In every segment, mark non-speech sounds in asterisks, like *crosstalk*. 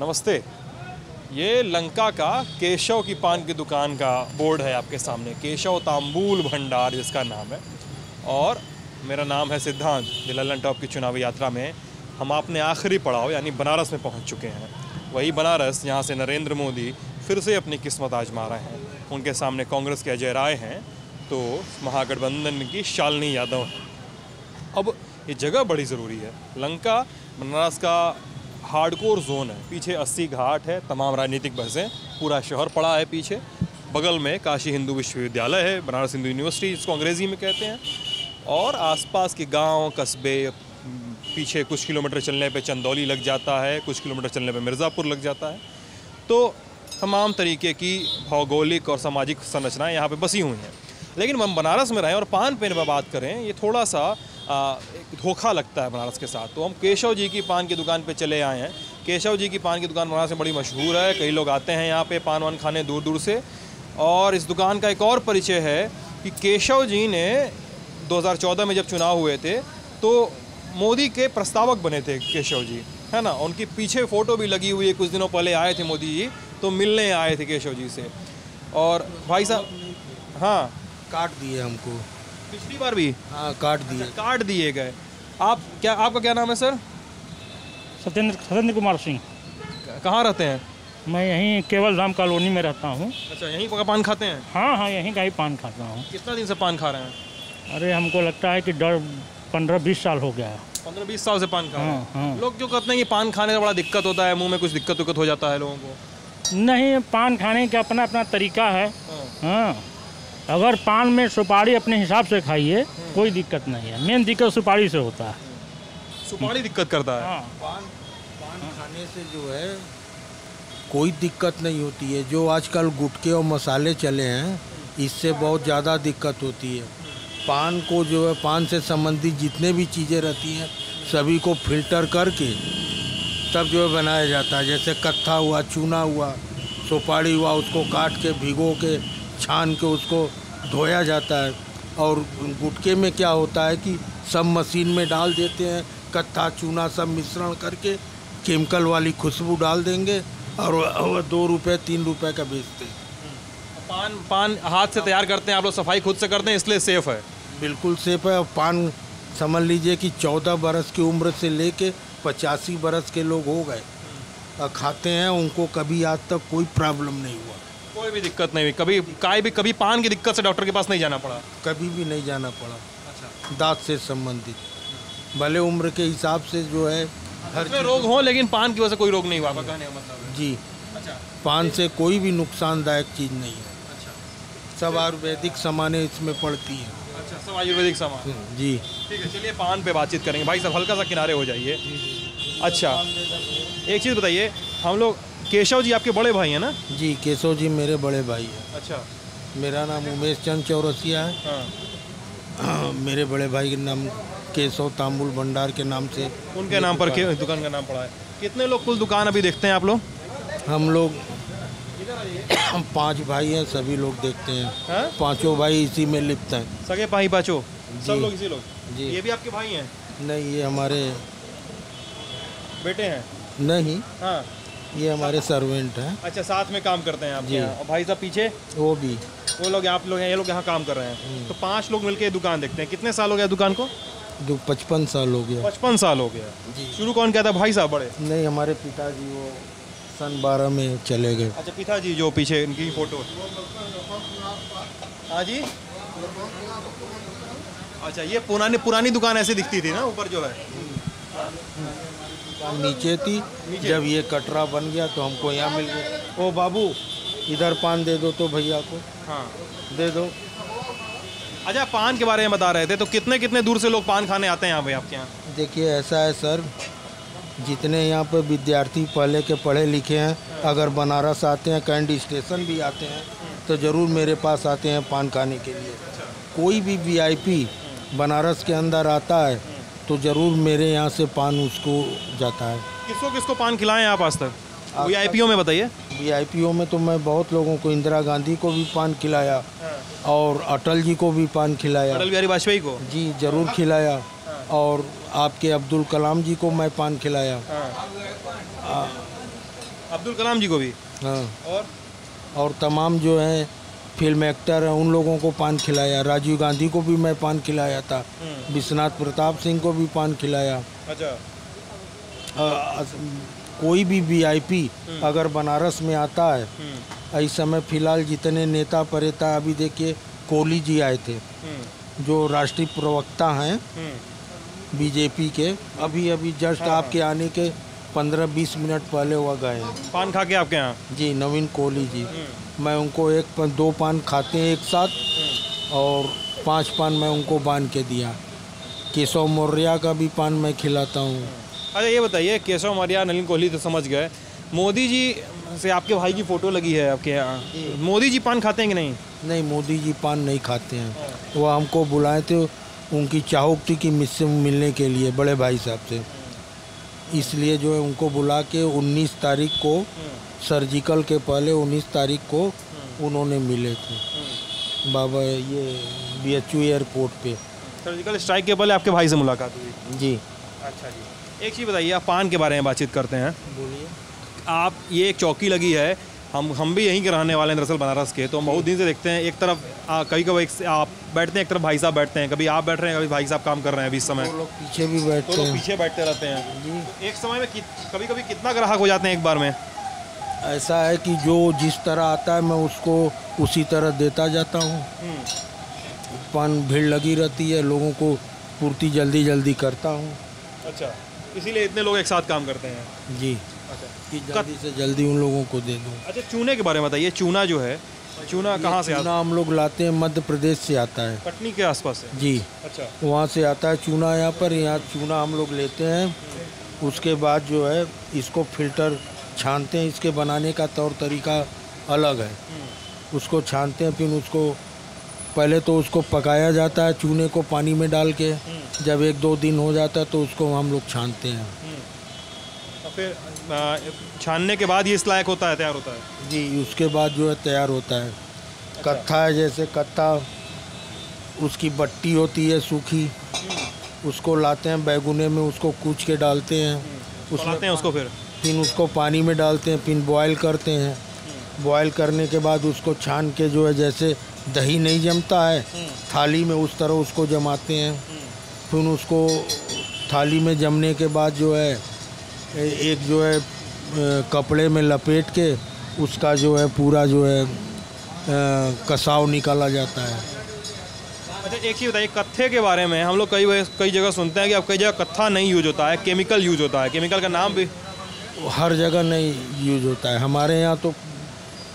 नमस्ते। ये लंका का केशव की पान की दुकान का बोर्ड है आपके सामने। केशव तांबूल भंडार जिसका नाम है। और मेरा नाम है सिद्धांत दिललन टॉप की चुनावी यात्रा में हम अपने आखिरी पड़ाव, यानी बनारस में पहुँच चुके हैं। वही बनारस जहाँ से नरेंद्र मोदी फिर से अपनी किस्मत आजमा रहे हैं। उनके सामने कांग्रेस के अजय राय हैं तो महागठबंधन की शालिनी यादव हैं। अब ये जगह बड़ी ज़रूरी है। लंका, बनारस का हार्डकोर जोन है। पीछे अस्सी घाट है, तमाम राजनीतिक बहसें, पूरा शहर पड़ा है पीछे। बगल में काशी हिंदू विश्वविद्यालय है, बनारस हिंदू यूनिवर्सिटी, जिसको अंग्रेज़ी में कहते हैं। और आसपास के गाँव, कस्बे, पीछे कुछ किलोमीटर चलने पे चंदौली लग जाता है, कुछ किलोमीटर चलने पे मिर्ज़ापुर लग जाता है। तो तमाम तरीके की भौगोलिक और सामाजिक संरचनाएँ यहाँ पर बसी हुई हैं। लेकिन हम बनारस में रहें और पान पेन में बात करें, ये थोड़ा सा धोखा लगता है बनारस के साथ। तो हम केशव जी की पान की दुकान पे चले आए हैं। केशव जी की पान की दुकान बनारस में बड़ी मशहूर है। कई लोग आते हैं यहाँ पे पान वान खाने दूर दूर से। और इस दुकान का एक और परिचय है कि केशव जी ने 2014 में जब चुनाव हुए थे तो मोदी के प्रस्तावक बने थे केशव जी, है ना? उनकी पीछे फ़ोटो भी लगी हुई है। कुछ दिनों पहले आए थे मोदी जी तो मिलने आए थे केशव जी से। और भाई साहब हाँ। काट दिए हमको। पिछली बार भी? हाँ काट दिए। काट दिए गए। आप क्या आपका क्या नाम है सर? सत्येंद्र सत्येंद्र कुमार सिंह। कहाँ रहते हैं? मैं यहीं केवल धाम कॉलोनी में रहता हूँ। अच्छा यहीं का पान खाते हैं? हाँ हाँ यहीं का ही पान खाता हूँ। कितना दिन से पान खा रहे हैं? अरे हमको लगता है कि डर पंद्रह बीस साल हो गया है। पंद्रह बीस साल से पान खा रहे हाँ? हाँ लोग जो कहते हैं कि पान खाने से बड़ा दिक्कत होता है मुँह में कुछ दिक्कत उक्कत हो जाता है लोगों को। नहीं पान खाने का अपना अपना तरीका है। हाँ। अगर पान में सुपारी अपने हिसाब से खाइए कोई दिक्कत नहीं है। मेन दिक्कत सुपारी से होता है। सुपारी दिक्कत करता है? हाँ। पान पान खाने से जो है कोई दिक्कत नहीं होती है। जो आजकल गुटके और मसाले चले हैं इससे बहुत ज़्यादा दिक्कत होती है। पान को जो है पान से संबंधित जितने भी चीज़ें रहती हैं सभी को फ़िल्टर करके तब जो है बनाया जाता है। जैसे कत्था हुआ चूना हुआ सुपारी हुआ उसको काट के भिगो के छान के उसको धोया जाता है और गुटके में क्या होता है कि सब मशीन में डाल देते हैं कत्था चूना सब मिश्रण करके केमिकल वाली खुशबू डाल देंगे और दो रुपए तीन रुपए का बेचते हैं। पान पान हाथ से तैयार करते हैं आप लोग सफ़ाई खुद से करते हैं इसलिए सेफ़ है। बिल्कुल सेफ़ है। और पान समझ लीजिए कि चौदह बरस की उम्र से लेके पचासी बरस के लोग हो गए। खाते हैं उनको कभी आज तक कोई प्रॉब्लम नहीं हुआ। कोई भी दिक्कत नहीं हुई। कभी काय भी कभी पान की दिक्कत से डॉक्टर के पास नहीं जाना पड़ा? कभी भी नहीं जाना पड़ा। अच्छा। दांत से संबंधित। भले उम्र के हिसाब से जो है हर रोग हो लेकिन पान की वजह से कोई रोग नहीं हुआ कहने का मतलब जी। अच्छा। पान से कोई भी नुकसानदायक चीज़ नहीं है। अच्छा। सब आयुर्वेदिक सामानें इसमें पड़ती हैं। अच्छा सब आयुर्वेदिक सामान। जी। ठीक है चलिए पान पे बातचीत करेंगे। भाई साहब हल्का सा किनारे हो जाइए। अच्छा। एक चीज़ बताइए हम लोग केशव जी आपके बड़े भाई हैं ना? जी केशव जी मेरे बड़े भाई हैं। अच्छा। मेरा नाम उमेश चंद चौरसिया है। हाँ। *clears throat* मेरे बड़े भाई के नाम केशव तांबुल भंडार के नाम से उनके नाम पर के दुकान का नाम पड़ा है। कितने लोग कुल दुकान अभी देखते हैं आप लोग? हम लोग *clears throat* पाँच भाई हैं सभी लोग देखते हैं। हाँ? पाँचों भाई इसी में लिप्त हैं। सगे पाही पाचो? सब। लोग इसी लोग? जी। ये भी आपके भाई हैं? नहीं ये हमारे बेटे हैं? नहीं। हाँ। ये हमारे सर्वेंट हैं। अच्छा साथ में काम करते हैं आपके जी। और भाई साहब पीछे? वो भी। वो लोग आप लोग हैं ये लोग यहाँ काम कर रहे हैं। तो पाँच लोग मिलके ये दुकान देखते हैं। कितने साल हो गया दुकान को? जो पचपन साल हो गया। पचपन साल हो गया। जी। शुरू कौन था? भाई साहब बड़े। नहीं हमारे पिताजी वो सन बारह में चले गए। अच्छा पिताजी जो पीछे इनकी फ़ोटो। हाँ जी। अच्छा ये पुरानी पुरानी दुकान ऐसे दिखती थी ना ऊपर जो है? नीचे थी? जब ये कटरा बन गया तो हमको यहाँ मिल गया। ओ बाबू इधर पान दे दो तो भैया को। हाँ। दे दो। अच्छा पान के बारे में बता रहे थे तो कितने कितने दूर से लोग पान खाने आते हैं यहाँ पे आपके यहाँ? देखिए ऐसा है सर जितने यहाँ पे विद्यार्थी पहले के पढ़े लिखे हैं अगर बनारस आते हैं कैंडी स्टेशन भी आते हैं तो ज़रूर मेरे पास आते हैं पान खाने के लिए। कोई भी वीआईपी बनारस के अंदर आता है तो ज़रूर मेरे यहाँ से पान उसको जाता है। किसको किसको पान खिलाएँ आप आज तक? वी आई में बताइए। वी वीआईपीओ में तो मैं बहुत लोगों को इंदिरा गांधी को भी पान खिलाया और अटल जी को भी पान खिलाया। अटल बिहारी वाजपेयी को? जी ज़रूर खिलाया और आपके अब्दुल कलाम जी को मैं पान खिलाया। हाँ। अब्दुल कलाम जी को भी? हाँ। और? और तमाम जो हैं फ़िल्म एक्टर हैं उन लोगों को पान खिलाया। राजीव गांधी को भी मैं पान खिलाया था। हम्म, विश्वनाथ प्रताप सिंह को भी पान खिलाया। अच्छा। अस- कोई भी वीआईपी अगर बनारस में आता है हम्म, इस समय फ़िलहाल जितने नेता परेता अभी देखिए कोहली जी आए थे। हम्म, जो राष्ट्रीय प्रवक्ता हैं हम्म, बीजेपी के अभी अभी जस्ट हाँ, आपके आने के पंद्रह बीस मिनट पहले वह गए पान खा के आपके यहाँ? जी नवीन कोहली जी। हम्म, मैं उनको एक प- दो पान खाते हैं एक साथ और पाँच पान मैं उनको बाँध के दिया। केशव मौर्य का भी पान मैं खिलाता हूँ। अच्छा ये बताइए केशव मौर्य नलिन कोहली तो समझ गए। मोदी जी से आपके भाई की फ़ोटो लगी है आपके यहाँ? मोदी जी पान खाते हैं कि नहीं? नहीं मोदी जी पान नहीं खाते हैं। वो हमको बुलाए थे उनकी चाहूक थी कि मुझसे मिलने के लिए बड़े भाई साहब से। इसलिए जो है उनको बुला के 19 तारीख को सर्जिकल के पहले 19 तारीख को उन्होंने मिले थे। बाबा ये बीएचयू एयरपोर्ट पे। सर्जिकल स्ट्राइक के पहले आपके भाई से मुलाकात हुई? जी। अच्छा जी। एक चीज़ बताइए आप पान के बारे में बातचीत करते हैं। बोलिए। आप ये एक चौकी लगी है हम हम भी यहीं के रहने वाले हैं दरअसल बनारस के तो हम बहुत दिन से देखते हैं एक तरफ़ आ, कभी कभी एक, आप बैठते हैं एक तरफ़ भाई साहब बैठते हैं कभी आप बैठ रहे हैं कभी भाई साहब काम कर रहे हैं अभी इस समय। वो लोग पीछे भी तो बैठते लोग हैं। पीछे बैठते रहते हैं। तो एक समय में कभी कभी कितना ग्राहक हो जाते हैं एक बार में? ऐसा है कि जो जिस तरह आता है मैं उसको उसी तरह देता जाता हूँ। पान भीड़ लगी रहती है लोगों को पूर्ति जल्दी जल्दी करता हूँ। अच्छा। इसीलिए इतने लोग एक साथ काम करते हैं। जी। अच्छा। कि जल्दी से जल्दी उन लोगों को दे दूँ। अच्छा चूने के बारे में बताइए। चूना जो है चूना कहाँ से चूना हम लोग लाते हैं मध्य प्रदेश से आता है। है कटनी के आसपास से? जी। अच्छा। वहाँ से आता है चूना यहाँ पर यहाँ चूना हम लोग लेते हैं। उसके बाद जो है इसको फ़िल्टर छानते हैं। इसके बनाने का तौर तरीका अलग है। उसको छानते हैं फिर उसको पहले तो उसको पकाया जाता है चूने को पानी में डाल के। जब एक दो दिन हो जाता है तो उसको हम लोग छानते हैं। और फिर छानने के बाद ये इस लायक होता है तैयार होता है? जी उसके बाद जो है तैयार होता है। अच्छा। कत्था है जैसे कत्था। उसकी बट्टी होती है सूखी। उसको लाते हैं बैगुने में उसको कूच के डालते हैं। उसमें हैं उसको फिर? फिर उसको पानी में डालते हैं फिर बॉयल करते हैं। बॉयल करने के बाद उसको छान के जो है जैसे दही नहीं जमता है। थाली में उस तरह उसको जमाते हैं। फिर उसको थाली में जमने के बाद जो है एक जो है कपड़े में लपेट के उसका जो है पूरा जो है कसाव निकाला जाता है। अच्छा एक चीज़ बताइए कत्थे के बारे में हम लोग कई कई जगह सुनते हैं कि अब कई जगह कत्था नहीं यूज़ होता है केमिकल यूज़ होता है। केमिकल का नाम भी? हर जगह नहीं यूज़ होता है। हमारे यहाँ तो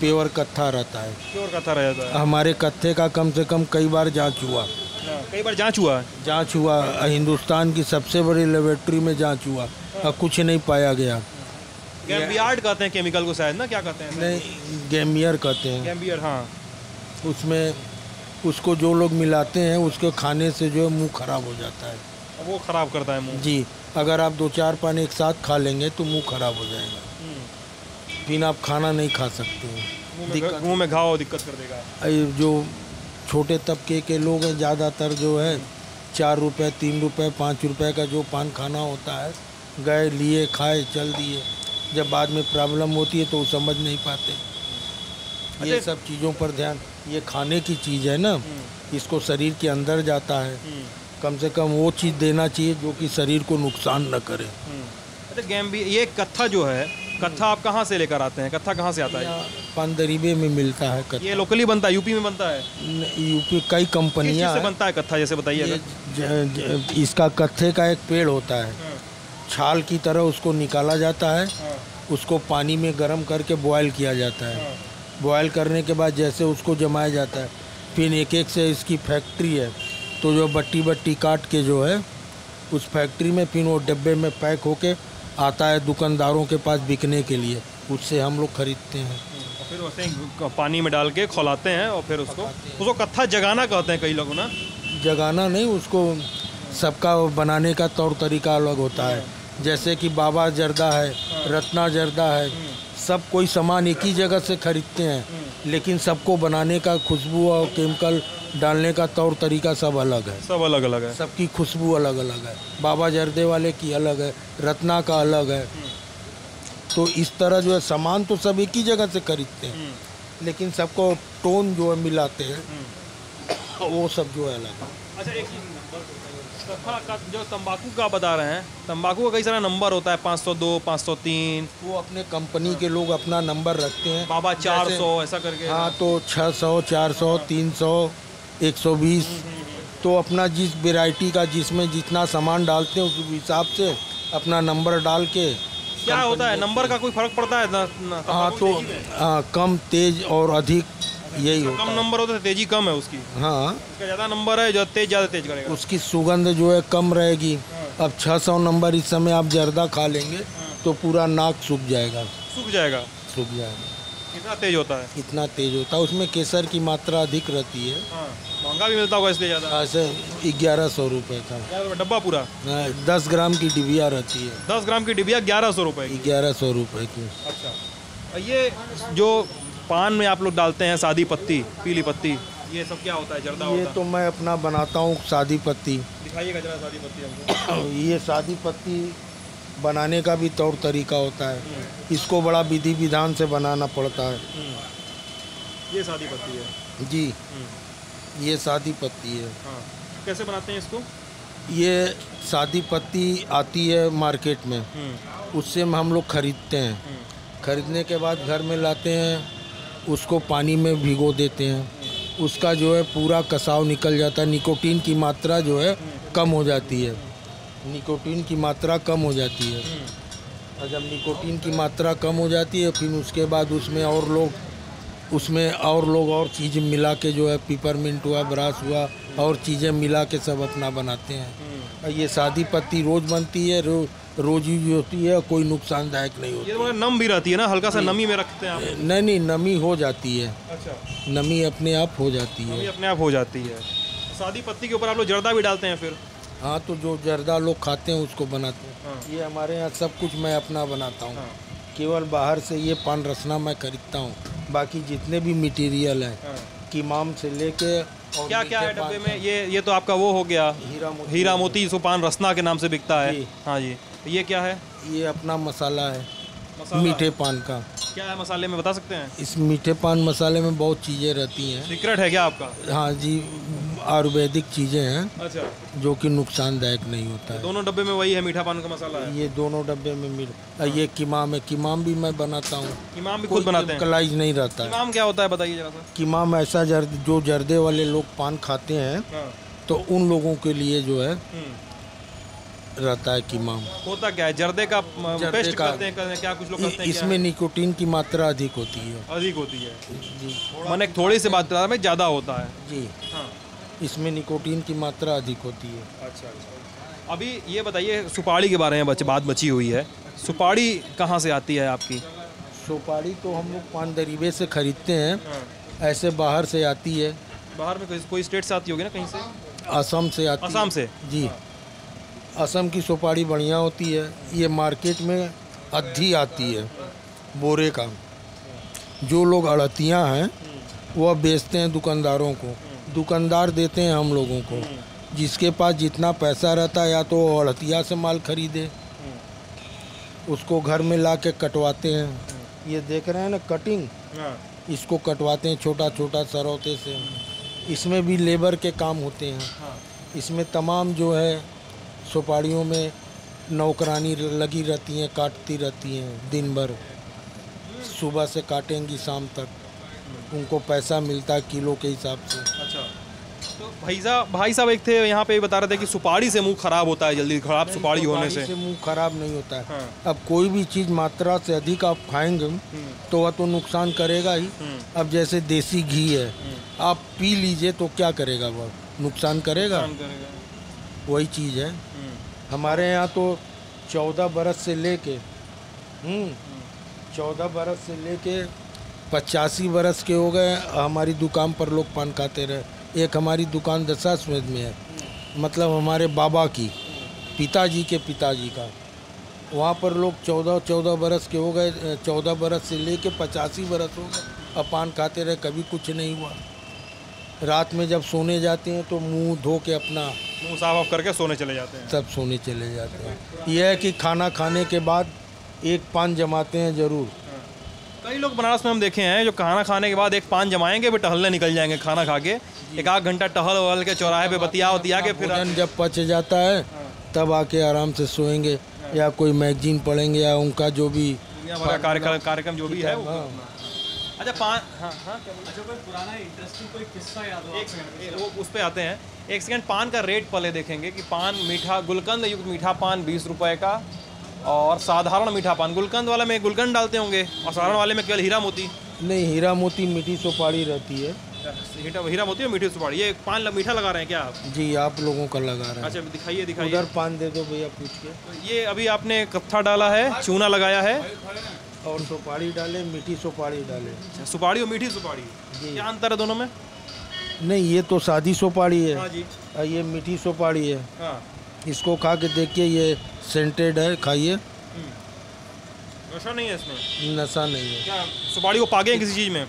प्योर कत्था रहता है। प्योर कत्था रह जाता है। हमारे कत्थे का कम से कम कई बार जाँच हुआ। हाँ, कई बार जाँच हुआ? जाँच हुआ हिंदुस्तान की सबसे बड़ी लेबोरेटरी में जाँच हुआ और कुछ नहीं पाया गया। गैम्बियार्ड कहते हैं केमिकल को शायद ना क्या कहते हैं? नहीं गैमियर कहते हैं। गैम्बियर हाँ। उसमें उसको जो लोग मिलाते हैं उसके खाने से जो है मुँह खराब हो जाता है। वो खराब करता है मुँह। जी अगर आप दो चार पान एक साथ खा लेंगे तो मुँह खराब हो जाएगा। फिर आप खाना नहीं खा सकते हैं। मुँह में घाव दिक्कत कर देगा। जो छोटे तबके के लोग हैं ज़्यादातर जो है चार रुपए तीन रुपए पाँच रुपए का जो पान खाना होता है गए लिए खाए चल दिए। जब बाद में प्रॉब्लम होती है तो वो समझ नहीं पाते। ये अच्छा। सब चीज़ों पर ध्यान। ये खाने की चीज़ है ना इसको शरीर के अंदर जाता है। कम से कम वो चीज़ देना चाहिए जो कि शरीर को नुकसान न करे। अच्छा गैम्बी ये कत्था जो है कत्था आप कहाँ से लेकर आते हैं? कत्था कहाँ से आता है? यहाँ पानदरीबे में मिलता है कत- ये लोकली बनता है? यूपी में बनता है? यूपी कई कंपनियाँ से बनता है कत्था? जैसे बताइए इसका कत्थे का एक पेड़ होता है। छाल की तरह उसको निकाला जाता है। उसको पानी में गर्म करके बॉयल किया जाता है। बॉयल करने के बाद जैसे उसको जमाया जाता है। फिर एक एक से इसकी फैक्ट्री है। तो जो बट्टी बट्टी काट के जो है उस फैक्ट्री में फिर वो डब्बे में पैक होके आता है दुकानदारों के पास बिकने के लिए। उससे हम लोग खरीदते हैं। और फिर वैसे पानी में डाल के खौलाते हैं और फिर उसको उसको कत्था जगाना कहते हैं कई लोग ना? जगाना नहीं उसको सबका बनाने का तौर तरीका अलग होता है। जैसे कि बाबा जर्दा है रत्ना जर्दा है सब कोई सामान एक ही जगह से खरीदते हैं। लेकिन सबको बनाने का खुशबू और केमिकल डालने का तौर तरीका सब अलग है। सब अलग अलग है। सबकी खुशबू अलग अलग है। बाबा जर्दे वाले की अलग है रत्ना का अलग है। तो इस तरह जो है सामान तो सब एक ही जगह से खरीदते हैं। हम्म, लेकिन सबको टोन जो है मिलाते हैं। वो सब जो है अलग है। अच्छा एक का जो तंबाकू का बता रहे हैं तंबाकू का कई सारा नंबर होता है 502 503 वो अपने कंपनी के लोग अपना नंबर रखते हैं। बाबा 400 ऐसा करके। हाँ तो 600 400 300 120 तो अपना जिस वैरायटी का जिसमें जितना सामान डालते हैं उस हिसाब से अपना नंबर डाल के क्या होता है? नंबर का कोई फ़र्क पड़ता है? हाँ तो में? हाँ, कम तेज और अधिक यही होता कम है। नंबर होता है तेज़ी कम है उसकी। हाँ। ज़्यादा नंबर है जो तेज ज़्यादा तेज करेगा। उसकी सुगंध जो है कम रहेगी। अब 600 नंबर इस समय आप जर्दा खा लेंगे तो पूरा नाक सूख जाएगा। सूख जाएगा। सूख जाएगा। कितना तेज होता है? इतना तेज होता है। उसमें केसर की मात्रा अधिक रहती है। हाँ महँगा भी मिलता होगा इसलिए ज़्यादा? ऐसे ग्यारह सौ रुपये का डब्बा पूरा? हाँ, दस ग्राम की डिबिया रहती है। दस ग्राम की डिबिया ग्यारह सौ रुपये ग्यारह सौ रुपये की। अच्छा। ये जो पान में आप लोग डालते हैं सादी पत्ती पीली पत्ती ये सब क्या होता है जर्दा ये होता तो मैं अपना बनाता हूँ सादी पत्ती। है दिखाइएगा जरा सादी पत्ती हमको। ये सादी पत्ती बनाने का भी तौर तरीका होता है। इसको बड़ा विधि विधान से बनाना पड़ता है। ये शादी पत्ती है। जी। हम्म, ये सादी पत्ती है। हाँ। कैसे बनाते हैं इसको? ये शादी पत्ती आती है मार्केट में। हम्म, उससे हम लोग खरीदते हैं। हम्म, खरीदने के बाद घर में लाते हैं। उसको पानी में भिगो देते हैं। उसका जो है पूरा कसाव निकल जाता है। निकोटीन की मात्रा जो है कम हो जाती है। निकोटीन की मात्रा कम हो जाती है। हम्म, और जब निकोटीन की मात्रा कम हो जाती है फिर उसके बाद उसमें और लोग उसमें और लोग और चीज़ मिला के जो है पिपरमिंट हुआ ब्रास हुआ और चीज़ें मिला के सब अपना बनाते हैं। हम्म। और ये सादी पत्ती रोज़ बनती है रो, रोज यूज़ होती है कोई नुकसानदायक नहीं होती। ये तो नम भी रहती है ना हल्का सा नमी में रखते हैं आप। नहीं नहीं नमी हो जाती है। अच्छा। नमी अपने आप हो जाती है। अपने आप हो जाती है। सादी पत्ती के ऊपर आप लोग जर्दा भी डालते हैं फिर? हाँ तो जो जर्दा लोग खाते हैं उसको बनाते हैं। हाँ। ये हमारे यहाँ सब कुछ मैं अपना बनाता हूँ। हाँ। केवल बाहर से ये पान रसना मैं खरीदता हूँ। बाकी जितने भी मटेरियल हैं हाँ। कीमाम से लेके और क्या क्या है डब्बे में? ये ये तो आपका वो हो गया। हीरा मोती हीरा मोती जिसको पान रसना के नाम से बिकता है। हाँ जी। ये क्या है? ये अपना मसाला है। मीठे पान का। क्या है मसाले में बता सकते हैं? इस मीठे पान मसाले में बहुत चीज़ें रहती हैं। सीक्रेट है क्या आपका? हाँ जी आयुर्वेदिक चीज़ें हैं अच्छा। जो कि नुकसानदायक नहीं होता है। दोनों डब्बे में वही है मीठा पान का मसाला है? ये दोनों डब्बे में मिल और ये किमाम है। किमाम भी मैं बनाता हूँ। इमाम भी खुद बनाते हैं? कलाइज नहीं रहता है। इमाम क्या होता है बताइए जरा किमाम ऐसा जर्द जो जर्दे वाले लोग पान खाते हैं हाँ। तो उन लोगों के लिए जो है हम्म। रहता है किमाम होता क्या है? जर्दे का जर्दे पेस्ट का- करते हैं करते हैं, क्या कुछ लोग करते हैं इसमें निकोटीन की मात्रा अधिक होती है। अधिक होती है। जी। मैंने थोड़ी सी बात में ज़्यादा होता है। जी। हाँ। इसमें निकोटीन की मात्रा अधिक होती है। अच्छा अच्छा। अभी ये बताइए सुपाड़ी के बारे में बच, बात बची हुई है। सुपाड़ी कहाँ से आती है आपकी? सुपाड़ी तो हम लोग पान दरीबे से खरीदते हैं। हाँ। ऐसे बाहर से आती है। बाहर में कोई स्टेट से आती होगी ना कहीं से? असम से आती असम से? है। जी असम की सुपारी बढ़िया होती है ये मार्केट में अद्धी आती है बोरे का। जो लोग अड़तियाँ हैं वह बेचते हैं दुकानदारों को। दुकानदार देते हैं हम लोगों को जिसके पास जितना पैसा रहता है या तो वो अड़तिया से माल खरीदे उसको घर में ला के कटवाते हैं। ये देख रहे हैं ना कटिंग? हाँ। इसको कटवाते हैं छोटा छोटा सरौते से। इसमें भी लेबर के काम होते हैं। हाँ। इसमें तमाम जो है सुपारियों में नौकरानी लगी रहती हैं काटती रहती हैं दिन भर सुबह से काटेंगी शाम तक। उनको पैसा मिलता है किलो के हिसाब से। अच्छा। तो भाई साहब भाई साहब एक थे यहाँ पे बता रहे थे कि सुपारी से मुँह खराब होता है जल्दी खराब सुपारी होने से। से मुँह खराब नहीं होता है। हाँ। अब कोई भी चीज़ मात्रा से अधिक आप खाएँगे हम्म, तो वह तो नुकसान करेगा ही। हम्म, अब जैसे देसी घी है हम्म। आप पी लीजिए तो क्या करेगा वह? नुकसान करेगा? नुकसान करेगा। वही चीज़ है। हम्म, हमारे यहाँ तो चौदह बरस से ले कर चौदह बरस से ले कर पचासी बरस के हो गए हमारी दुकान पर लोग पान खाते रहे। एक हमारी दुकान दशाश्वमेध में है मतलब हमारे बाबा की पिताजी के पिताजी का। वहाँ पर लोग चौदह चौदह बरस के हो गए चौदह बरस से ले कर पचासी बरस हो गए अब पान खाते रहे कभी कुछ नहीं हुआ। रात में जब सोने जाते हैं तो मुँह धो के अपना मुँह साफ़ ऑफ़ करके सोने चले जाते हैं। सब सोने चले जाते हैं। यह है कि खाना खाने के बाद एक पान जमाते हैं ज़रूर। कई लोग बनारस में हम देखे हैं जो खाना खाने के बाद एक पान जमाएँगे फिर टहलने निकल जाएँगे खाना खा के। एक आध घंटा टहल वहल के चौराहे पे बतिया उतिया के फिर जब पच जाता है तब आके आराम से सोएँगे या कोई मैगजीन पढ़ेंगे या उनका जो भी कार्यक्रम जो भी है हाँ। अच्छा पान हाँ हाँ क्या अच्छा कोई पुराना इंटरेस्टिंग कोई किस्सा याद हो एक सेकंड वो उस पे आते हैं। एक सेकंड पान का रेट पहले देखेंगे कि पान मीठा गुलकंद युक्त मीठा पान बीस रुपए का और साधारण मीठा पान। गुलकंद वाले में गुलकंद डालते होंगे और साधारण वाले में केवल हीरा मोती। नहीं हीरा मोती मीठी सुपारी रहती है। हीरा हीरा मोती और मीठी सुपारी ये पान मीठा लगा रहे हैं क्या आप? जी आप लोगों का लगा रहे हैं। अच्छा दिखाइए दिखाइए। उधर पान दे दो भैया पूछ के। तो ये अभी आपने कत्था डाला है चूना लगाया है। और सुपारी डाले मीठी सुपारी डाले। अच्छा, सुपारी और मीठी सुपारी? जी। क्या अंतर है दोनों में? नहीं ये तो सादी सुपारी है। हाँ जी। ये मीठी सुपारी है। हाँ। इसको खा के देखिए ये सेंटेड है खाइए। नशा नहीं है इसमें? नशा नहीं है। क्या सुपारी को पागे हैं किसी चीज़ में?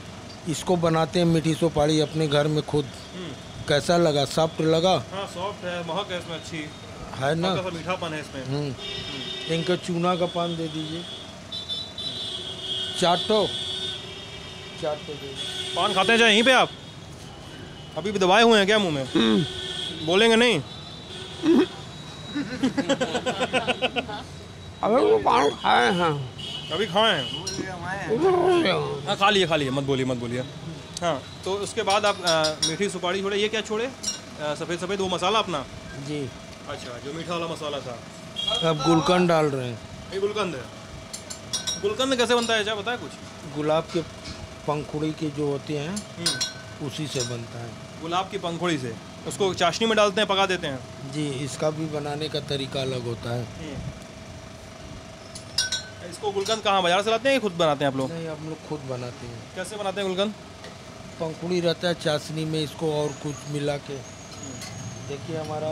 इसको बनाते हैं मीठी सुपारी अपने घर में खुद। हम्म, कैसा लगा? सॉफ्ट लगा? हाँ सॉफ्ट है महक है इसमें अच्छी। है ना? मीठापन है इसमें। हम्म। इनका चूना का पान दे दीजिए। चाटो। चाटो पान खाते हैं यहीं पे आप? अभी भी दबाए हुए हैं क्या मुँह में? बोलेंगे नहीं? अबे वो पान खाए हैं। अभी खाए हैं। हाँ खा लिए खा लिए। मत बोलिए मत बोलिए। हाँ तो उसके बाद आप अ, मीठी सुपारी छोड़े। ये क्या छोड़े? सफ़ेद सफ़ेद वो मसाला अपना? जी। अच्छा जो मीठा वाला मसाला था। अब गुलकंद डाल रहे हैं। ये गुलकंद है? गुलकंद कैसे बनता है पता है कुछ? गुलाब के पंखुड़ी के जो होते हैं हम्म, उसी से बनता है। गुलाब की पंखुड़ी से? उसको चाशनी में डालते हैं पका देते हैं? जी इसका भी बनाने का तरीका अलग होता है। हम्म। इसको गुलकंद कहाँ बाज़ार से लाते हैं या खुद बनाते हैं आप लोग? नहीं हम लोग खुद बनाते हैं। कैसे बनाते हैं गुलकंद? पंखुड़ी रहता है चाशनी में इसको और कुछ मिला के। देखिए हमारा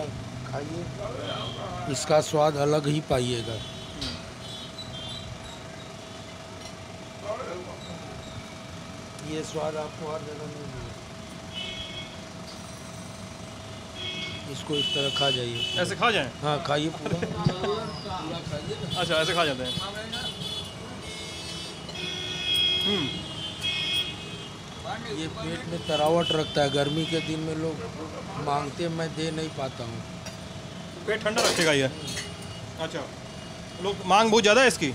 खाइए। इसका स्वाद अलग ही पाइएगा। ये स्वाद आपको हर जगह नहीं मिलेगा इसको इस तरह खा जाइए। ऐसे खा जाएँ? हाँ खाइए पूरा। अच्छा ऐसे खा जाते हैं। हम्म। ये पेट में तरावट रखता है। गर्मी के दिन में लोग मांगते हैं, मैं दे नहीं पाता हूँ। पेट ठंडा रखेगा ये। अच्छा। लोग मांग बहुत ज़्यादा है इसकी।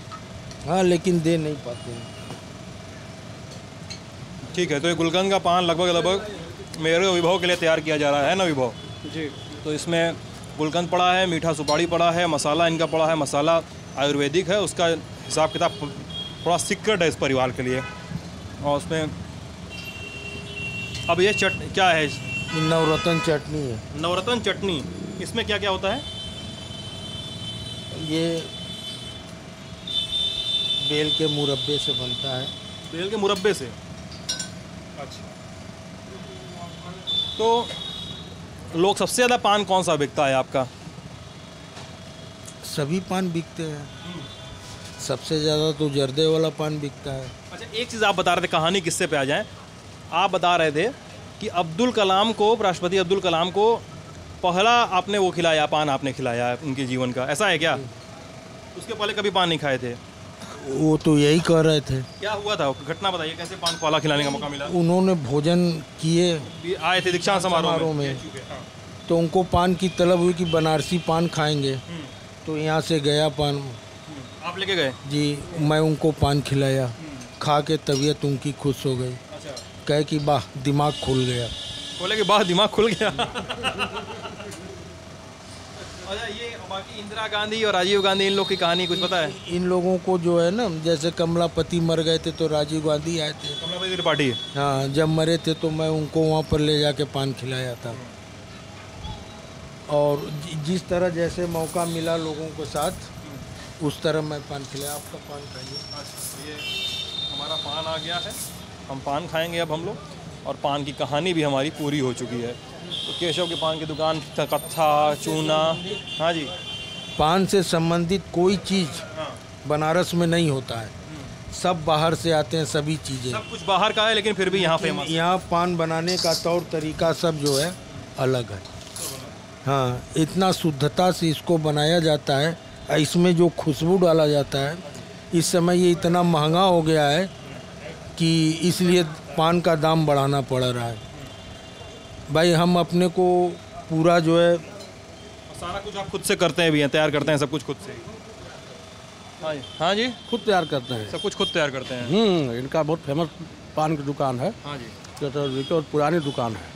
हाँ लेकिन दे नहीं पाते हैं। ठीक है तो ये गुलकंद का पान लगभग लगभग मेरे विभव के लिए तैयार किया जा रहा है ना विभव जी। तो इसमें गुलकंद पड़ा है मीठा सुपारी पड़ा है मसाला इनका पड़ा है मसाला आयुर्वेदिक है उसका हिसाब किताब थोड़ा सीक्रेट है इस परिवार के लिए। और उसमें अब ये चट क्या है? नवरत्न चटनी है। नवरत्न चटनी इसमें क्या क्या होता है? ये बेल के मुरब्बे से बनता है। बेल के मुरब्बे से? अच्छा तो लोग सबसे ज़्यादा पान कौन सा बिकता है आपका? सभी पान बिकते हैं। सबसे ज़्यादा तो जर्दे वाला पान बिकता है। अच्छा एक चीज़ आप बता रहे थे कहानी किससे पे आ जाए? आप बता रहे थे कि अब्दुल कलाम को राष्ट्रपति अब्दुल कलाम को पहला आपने वो खिलाया पान आपने खिलाया उनके जीवन का। ऐसा है क्या? उसके पहले कभी पान नहीं खाए थे? वो तो यही कह रहे थे। क्या हुआ था? घटना बताइए कैसे पान पहला खिलाने का मौका मिला? उन्होंने भोजन किए। आए थे दीक्षांत समारोह में, में। हाँ। तो उनको पान की तलब हुई कि बनारसी पान खाएँगे। हम्म, तो यहाँ से गया पान। हम्म। आप लेके गए? जी मैं उनको पान खिलाया। खा के तबीयत उनकी खुश हो गई। अच्छा। कहे कि वाह दिमाग खुल गया। बोले कि बाद दिमाग खुल गया। *laughs* अच्छा ये बाकी इंदिरा गांधी और राजीव गांधी इन लोग की कहानी कुछ पता है? इन लोगों को जो है ना जैसे कमलापति मर गए थे तो राजीव गांधी आए थे। कमलापति त्रिपाठी हाँ जब मरे थे तो मैं उनको वहाँ पर ले जाके पान खिलाया था। और जिस तरह जैसे मौका मिला लोगों के साथ उस तरह मैं पान खिलाया। आपका पान खाइए। अच्छा ये हमारा पान आ गया है। हम पान खाएँगे अब हम लोग। और पान की कहानी भी हमारी पूरी हो चुकी है। तो केशव की पान की दुकान कत्था चूना हाँ जी। पान से संबंधित कोई चीज़ हाँ। बनारस में नहीं होता है। सब बाहर से आते हैं सभी चीज़ें। सब कुछ बाहर का है लेकिन फिर भी यहाँ फ़ेमस यहाँ पान बनाने का तौर तरीका सब जो है अलग है। हाँ इतना शुद्धता से इसको बनाया जाता है इसमें जो खुशबू डाला जाता है इस समय ये इतना महँगा हो गया है कि इसलिए पान का दाम बढ़ाना पड़ रहा है। भाई हम अपने को पूरा जो है सारा कुछ आप खुद से करते हैं भी हैं तैयार करते हैं सब कुछ खुद से। हाँ जी। हाँ जी? खुद तैयार करते हैं। सब कुछ खुद तैयार करते हैं। हम्म इनका बहुत फ़ेमस पान की दुकान है। हाँ जी। जो तो जो पुरानी दुकान है।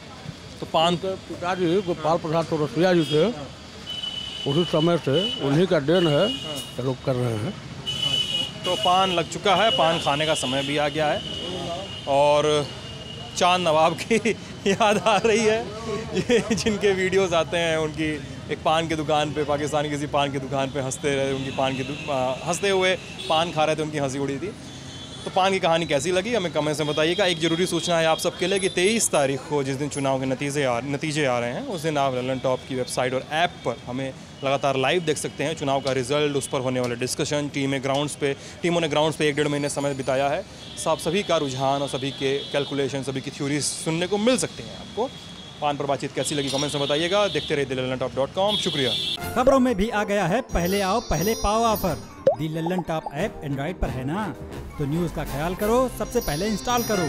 तो पान उनके पिताजी गोपाल प्रसाद चौरसिया जी थे उसी समय से उन्हीं का देन है ये लोग कर रहे हैं। तो पान लग चुका है पान खाने का समय भी आ गया है। और चाँद नवाब की *laughs* याद आ रही है। ये जिनके वीडियोस आते हैं, उनकी एक पान की दुकान पे, पाकिस्तानी किसी पान की दुकान पे हँसते रहे, उनकी पान की हँसते हुए पान खा रहे थे, उनकी हँसी उड़ी थी। तो पान की कहानी कैसी लगी? हमें कमेंट्स में बताइएगा। एक ज़रूरी सूचना है आप सबके लिए कि तेईस तारीख को जिस दिन चुनाव के नतीजे आ नतीजे आ रहे हैं, उस दिन आप ललन टॉप की वेबसाइट और ऐप पर हमें लगातार लाइव देख सकते हैं। चुनाव का रिज़ल्ट उस पर होने वाले डिस्कशन टीमें ग्राउंड्स पे टीमों ने ग्राउंड्स पे एक डेढ़ महीने समय बिताया है। सब सभी का रुझान और सभी के कैलकुलेशन सभी की थ्योरीज सुनने को मिल सकते हैं आपको। पान पर बातचीत कैसी लगी कमेंट्स में बताइएगा। देखते रहिए ललन टॉप डॉट कॉम शुक्रिया। खबरों में भी आ गया है। पहले आओ, पहले पाओ offer the Lallantop app Android पर है ना? तो न्यूज़ का ख्याल करो सबसे पहले इंस्टॉल करो।